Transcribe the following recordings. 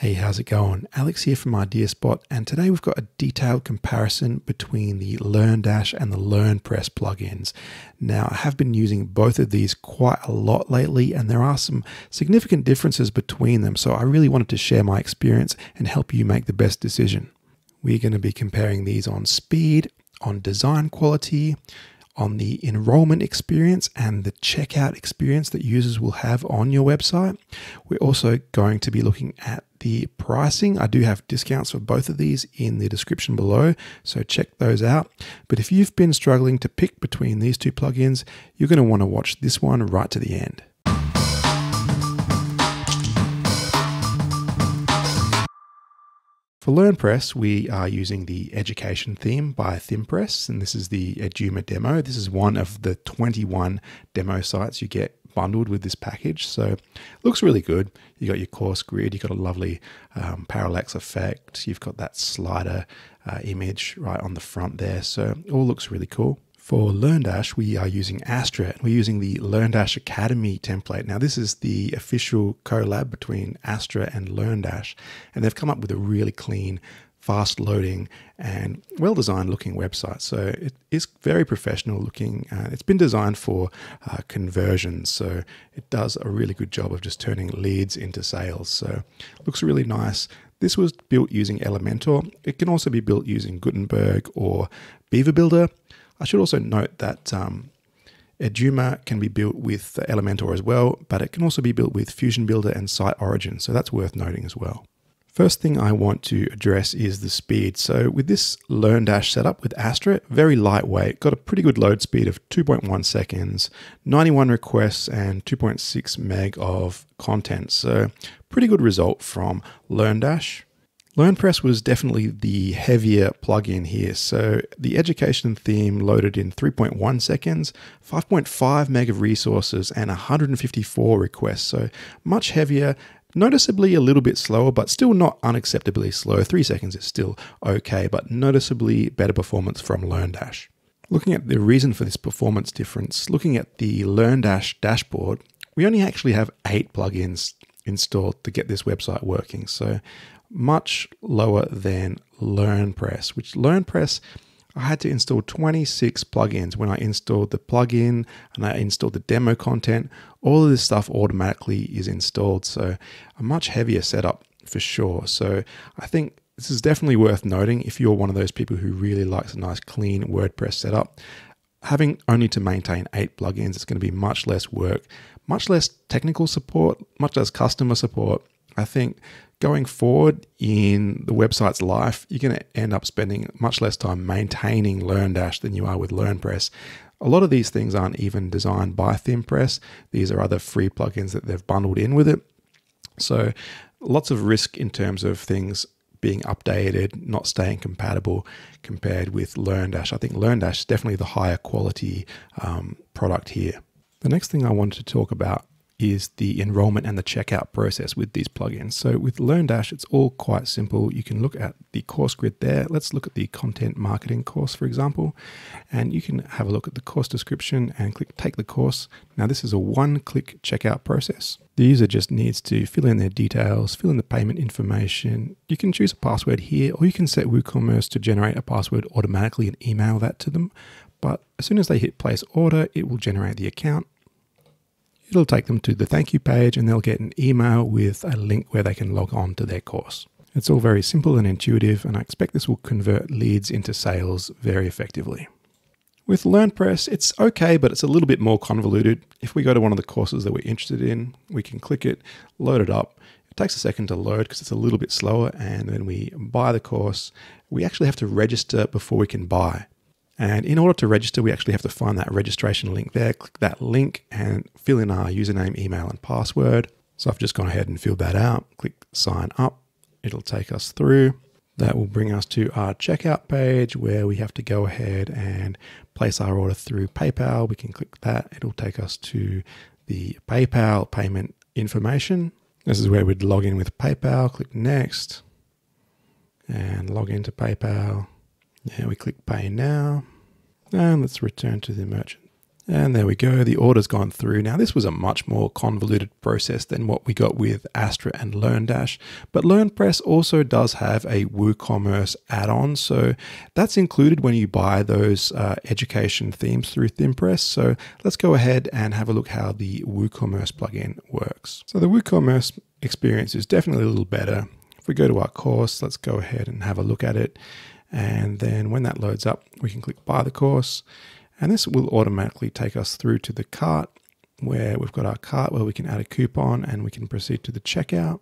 Hey, how's it going? Alex here from IdeaSpot, and today we've got a detailed comparison between the LearnDash and the LearnPress plugins. Now, I have been using both of these quite a lot lately, and there are some significant differences between them, so I really wanted to share my experience and help you make the best decision. We're going to be comparing these on speed, on design quality, on the enrollment experience and the checkout experience that users will have on your website. We're also going to be looking at the pricing. I do have discounts for both of these in the description below, so check those out. But if you've been struggling to pick between these two plugins, you're going to want to watch this one right to the end. For LearnPress, we are using the education theme by ThimPress, and this is the Eduma demo. This is one of the 21 demo sites you get bundled with this package. So it looks really good. You got your course grid, you got a lovely um, parallax effect, you've got that slider uh, image right on the front there. So all looks really cool. For LearnDash, we are using Astra. We're using the LearnDash Academy template. Now, this is the official collab between Astra and LearnDash, and they've come up with a really clean, fast loading, and well designed looking website. So it is very professional looking. Uh, it's been designed for uh, conversions, so it does a really good job of just turning leads into sales. So looks really nice. This was built using Elementor. It can also be built using Gutenberg or Beaver Builder. I should also note that um, Eduma can be built with Elementor as well, but it can also be built with Fusion Builder and Site Origin, so that's worth noting as well. First thing I want to address is the speed. So with this LearnDash setup with Astra, very lightweight, got a pretty good load speed of 2.1 seconds, 91 requests and 2.6 meg of content. So pretty good result from Learn LearnDash. LearnPress was definitely the heavier plugin here. So the education theme loaded in 3.1 seconds, 5.5 meg of resources, and 154 requests. So much heavier, noticeably a little bit slower, but still not unacceptably slow. Three seconds is still okay, but noticeably better performance from LearnDash. Looking at the reason for this performance difference, looking at the LearnDash dashboard, we only actually have eight plugins installed to get this website working. So much lower than LearnPress, which LearnPress I had to install 26 plugins when I installed the plugin and I installed the demo content. All of this stuff automatically is installed. So a much heavier setup for sure. So I think this is definitely worth noting if you're one of those people who really likes a nice clean WordPress setup. Having only to maintain eight plugins, it's going to be much less work, much less technical support, much less customer support. I think going forward in the website's life, you're going to end up spending much less time maintaining LearnDash than you are with LearnPress. A lot of these things aren't even designed by ThimPress. These are other free plugins that they've bundled in with it. So lots of risk in terms of things being updated, not staying compatible compared with LearnDash. I think LearnDash is definitely the higher quality um, product here. The next thing I wanted to talk about is the enrollment and the checkout process with these plugins. So with LearnDash, it's all quite simple. You can look at the course grid there. Let's look at the content marketing course, for example, and you can have a look at the course description and click take the course. Now this is a one-click checkout process. The user just needs to fill in their details, fill in the payment information. You can choose a password here, or you can set WooCommerce to generate a password automatically and email that to them. But as soon as they hit place order, it will generate the account It'll take them to the thank you page and they'll get an email with a link where they can log on to their course. It's all very simple and intuitive, and I expect this will convert leads into sales very effectively. With LearnPress, it's okay, but it's a little bit more convoluted. If we go to one of the courses that we're interested in, we can click it, load it up. It takes a second to load because it's a little bit slower, and then we buy the course. We actually have to register before we can buy. And in order to register, we actually have to find that registration link there, click that link and fill in our username, email, and password. So I've just gone ahead and filled that out, click sign up. It'll take us through. That will bring us to our checkout page where we have to go ahead and place our order through PayPal. We can click that. It'll take us to the PayPal payment information. This is where we'd log in with PayPal, click next and log into PayPal. Now we click pay now and let's return to the merchant. And there we go, the order's gone through. Now, this was a much more convoluted process than what we got with Astra and LearnDash, but LearnPress also does have a WooCommerce add on. So that's included when you buy those uh, education themes through ThimPress. So let's go ahead and have a look how the WooCommerce plugin works. So the WooCommerce experience is definitely a little better. If we go to our course, let's go ahead and have a look at it. And then when that loads up, we can click buy the course. And this will automatically take us through to the cart where we've got our cart where we can add a coupon and we can proceed to the checkout.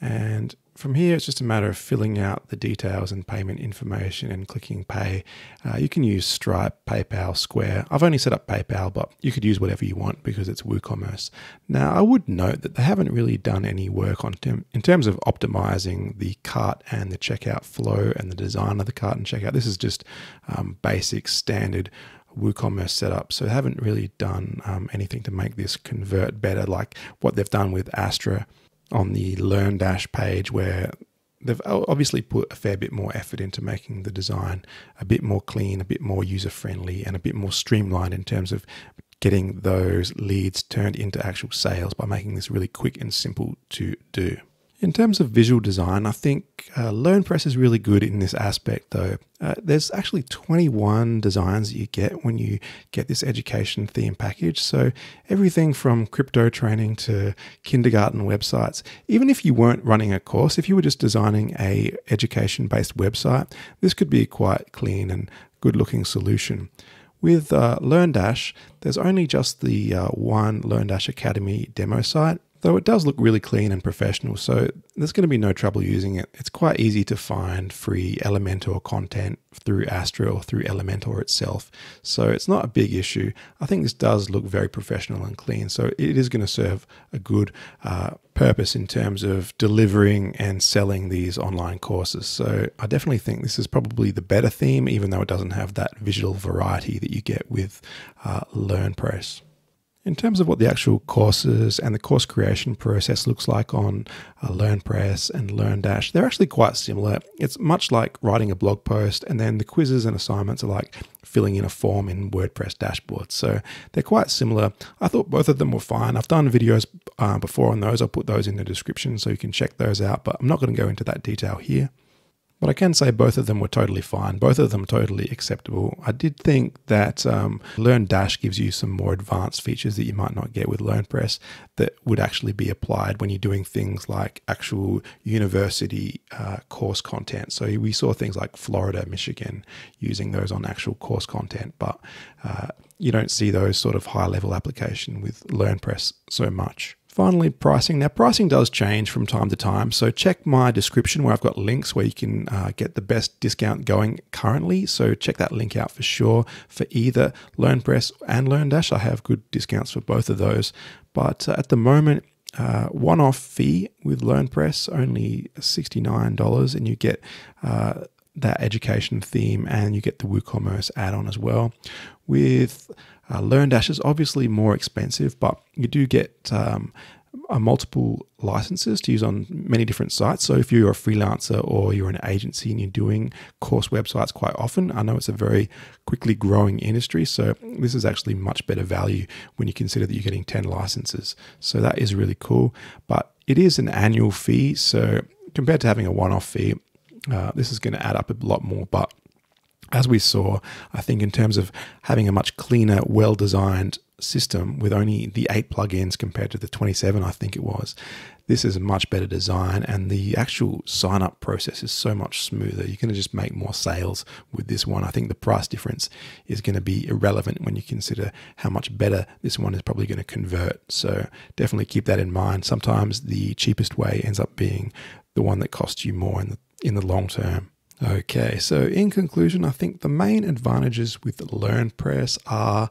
And from here, it's just a matter of filling out the details and payment information and clicking pay. Uh, you can use Stripe, PayPal, Square. I've only set up PayPal, but you could use whatever you want because it's WooCommerce. Now, I would note that they haven't really done any work on term, in terms of optimizing the cart and the checkout flow and the design of the cart and checkout. This is just um, basic, standard WooCommerce setup. So they haven't really done um, anything to make this convert better, like what they've done with Astra on the LearnDash page where they've obviously put a fair bit more effort into making the design a bit more clean, a bit more user friendly, and a bit more streamlined in terms of getting those leads turned into actual sales by making this really quick and simple to do. In terms of visual design, I think uh, LearnPress is really good in this aspect, though. Uh, there's actually 21 designs that you get when you get this education theme package. So, everything from crypto training to kindergarten websites. Even if you weren't running a course, if you were just designing a education based website, this could be a quite clean and good looking solution. With uh, LearnDash, there's only just the uh, one LearnDash Academy demo site, though it does look really clean and professional, so there's going to be no trouble using it. It's quite easy to find free Elementor content through Astra or through Elementor itself, so it's not a big issue. I think this does look very professional and clean, so it is going to serve a good uh, purpose in terms of delivering and selling these online courses. So I definitely think this is probably the better theme, even though it doesn't have that visual variety that you get with uh, LearnPress. In terms of what the actual courses and the course creation process looks like on uh, LearnPress and LearnDash, they're actually quite similar. It's much like writing a blog post, and then the quizzes and assignments are like filling in a form in WordPress dashboards. So they're quite similar. I thought both of them were fine. I've done videos uh, before on those. I'll put those in the description so you can check those out, but I'm not going to go into that detail here. But I can say both of them were totally fine, both of them totally acceptable. I did think that um, LearnDash gives you some more advanced features that you might not get with LearnPress that would actually be applied when you're doing things like actual university uh, course content. So we saw things like Florida, Michigan using those on actual course content, but uh, you don't see those sort of high level application with LearnPress so much. Finally, pricing. Now, pricing does change from time to time, so check my description where I've got links where you can uh, get the best discount going currently. So check that link out for sure for either LearnPress and LearnDash. I have good discounts for both of those, but uh, at the moment, uh, one-off fee with LearnPress only $69 and you get uh, that education theme and you get the WooCommerce add-on as well. With uh, LearnDash is obviously more expensive, but you do get um, multiple licenses to use on many different sites. So if you're a freelancer or you're an agency and you're doing course websites quite often, I know it's a very quickly growing industry. So this is actually much better value when you consider that you're getting 10 licenses. So that is really cool. But it is an annual fee. So compared to having a one off fee, uh, this is going to add up a lot more. But as we saw, I think in terms of having a much cleaner, well designed system with only the eight plugins compared to the 27, I think it was, this is a much better design and the actual sign up process is so much smoother. You're going to just make more sales with this one. I think the price difference is going to be irrelevant when you consider how much better this one is probably going to convert. So definitely keep that in mind. Sometimes the cheapest way ends up being the one that costs you more in the in the long term. Okay, so in conclusion, I think the main advantages with LearnPress are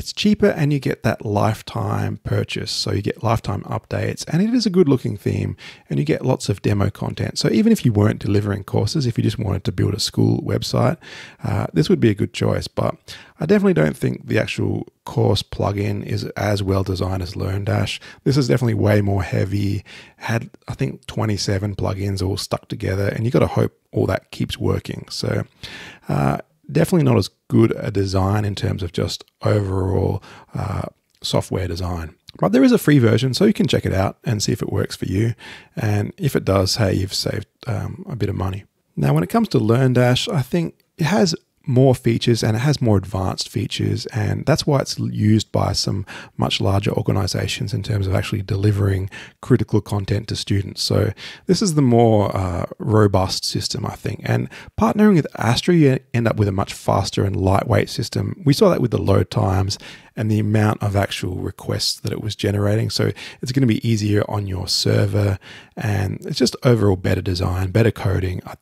it's cheaper and you get that lifetime purchase. So you get lifetime updates and it is a good looking theme and you get lots of demo content. So even if you weren't delivering courses, if you just wanted to build a school website, uh, this would be a good choice. But I definitely don't think the actual course plugin is as well designed as LearnDash. This is definitely way more heavy. Had I think 27 plugins all stuck together, and you got to hope all that keeps working. So uh, definitely not as good a design in terms of just overall uh, software design. But there is a free version, so you can check it out and see if it works for you. And if it does, hey, you've saved um, a bit of money. Now, when it comes to LearnDash, I think it has more features and it has more advanced features and that's why it's used by some much larger organizations in terms of actually delivering critical content to students. So this is the more uh, robust system i think. And partnering with astra you end up with a much faster and lightweight system. We saw that with the load times and the amount of actual requests that it was generating. So it's going to be easier on your server and it's just overall better design better coding. I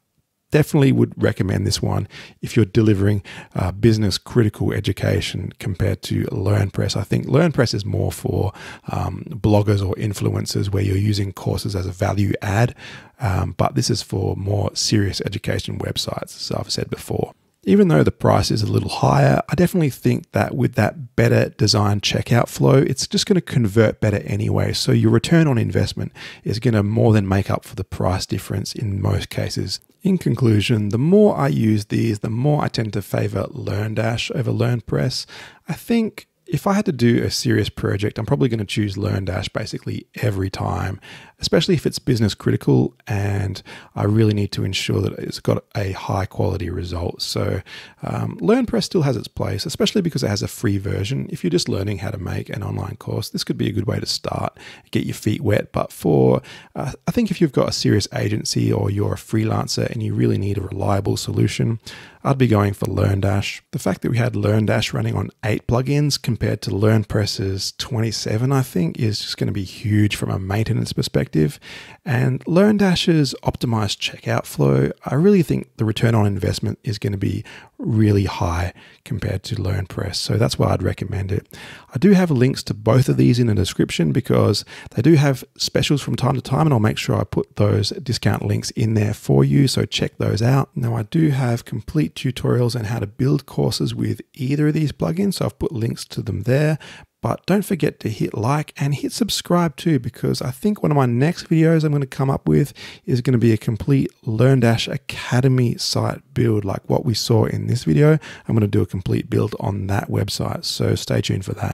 definitely would recommend this one if you're delivering uh, business critical education compared to LearnPress. I think LearnPress is more for um, bloggers or influencers where you're using courses as a value add, um, but this is for more serious education websites, as I've said before even though the price is a little higher, I definitely think that with that better design checkout flow, it's just going to convert better anyway. So your return on investment is going to more than make up for the price difference in most cases. In conclusion, the more I use these, the more I tend to favor LearnDash over LearnPress. I think if I had to do a serious project, I'm probably going to choose LearnDash basically every time, especially if it's business critical and I really need to ensure that it's got a high quality result. So um, LearnPress still has its place, especially because it has a free version. If you're just learning how to make an online course, this could be a good way to start, get your feet wet. But for, uh, I think if you've got a serious agency or you're a freelancer and you really need a reliable solution, I'd be going for LearnDash. The fact that we had LearnDash running on eight plugins compared to LearnPress's 27, I think, is just going to be huge from a maintenance perspective. And LearnDash's optimized checkout flow, I really think the return on investment is going to be really high compared to LearnPress. So that's why I'd recommend it. I do have links to both of these in the description because they do have specials from time to time, and I'll make sure I put those discount links in there for you. So check those out. Now, I do have complete tutorials on how to build courses with either of these plugins. So I've put links to them there. But don't forget to hit like and hit subscribe too, because I think one of my next videos I'm going to come up with is going to be a complete LearnDash Academy site build, like what we saw in this video. I'm going to do a complete build on that website. So stay tuned for that.